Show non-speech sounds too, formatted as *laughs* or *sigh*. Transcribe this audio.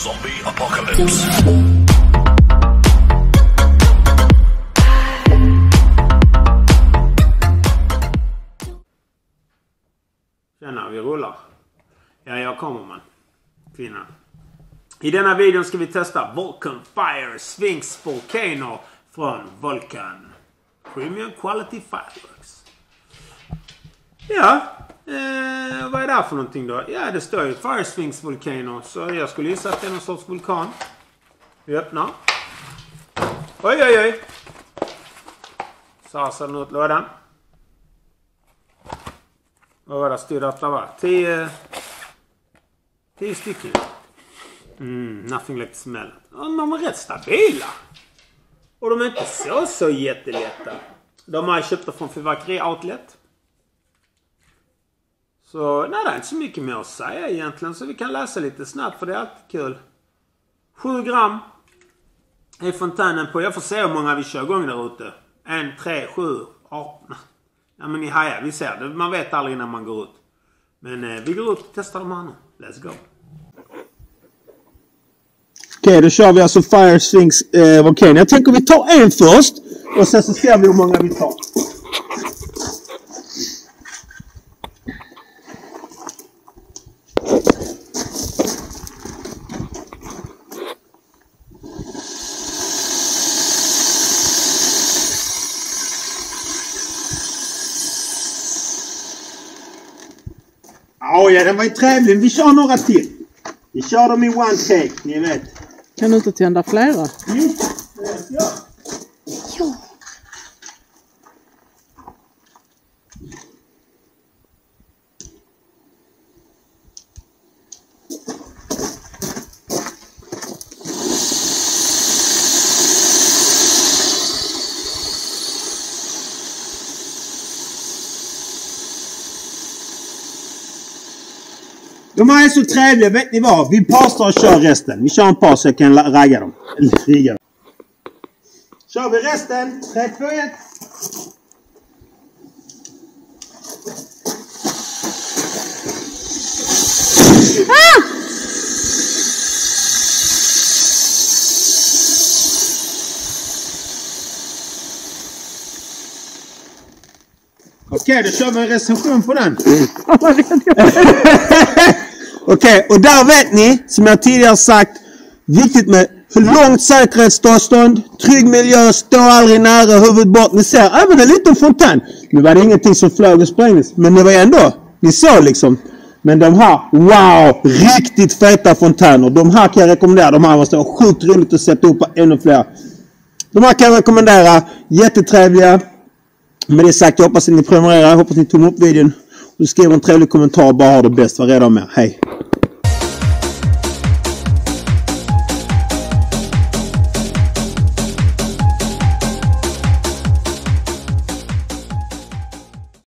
Zombie Apocalypse. Tjena, vi rullar. Ja, jag kommer man. Kvinna. I denna videon ska vi testa Vulcan Fire Sphinx Volcano från Vulcan. Premium Quality Fireworks. Ja, vad är det här för någonting då? Ja, det står ju Fire Sphinx Volcano. Så jag skulle gissa att det är någon sorts vulkan. Vi öppnar. Oj, oj, oj. Sasar den ut lådan. Vad var det stod att det var? Tio... Tio stycken. Mm, nothing like the smell. De var rätt stabila. Och de är inte så, så jättelätta. De har jag köpta från Fyrverkeri Outlet. Så nej, det är inte så mycket mer att säga egentligen. Så vi kan läsa lite snabbt för det är alltid kul. 7 gram är fontänen på. Jag får se hur många vi kör igång där ute. En, tre, sju, arton. Ja men ni hajar, vi ser det. Man vet aldrig när man går ut. Men eh, vi går ut och testar de andra. Let's go. Okej, då kör vi alltså Fire Sphinx eh, Volcano. Jag tänker vi tar en först. Och sen så ser vi hur många vi tar. Oh, ja, den var ju trevlig. Vi kör några till. Vi kör dem i one take, ni vet. Kan du inte tända flera? Jo, det vet jag. De här är så trevliga, vet ni vad? Vi pausar och kör resten. Vi kör en paus så jag kan ragga dem. Eller rigga dem. Kör vi resten. 3, 2, 1. Okej, då kör vi en recension på den. *laughs* *laughs* Okej, och där vet ni, som jag tidigare sagt, viktigt med långt säkerhetsavstånd, trygg miljö, stå aldrig nära huvudet bort. Ni ser, även en liten fontän. Nu var det ingenting som flög och sprängdes, men det var ändå, ni såg liksom. Men de här, wow, riktigt feta fontäner. De här kan jag rekommendera. De här måste vara sjukt roligt att sätta upp ännu fler. De här kan jag rekommendera. Jättetrevliga. Med det sagt, jag hoppas att ni prenumererar. Jag hoppas att ni tog upp videon. Och skriver en trevlig kommentar. Bara ha det bäst. Var rädda om er. Hej!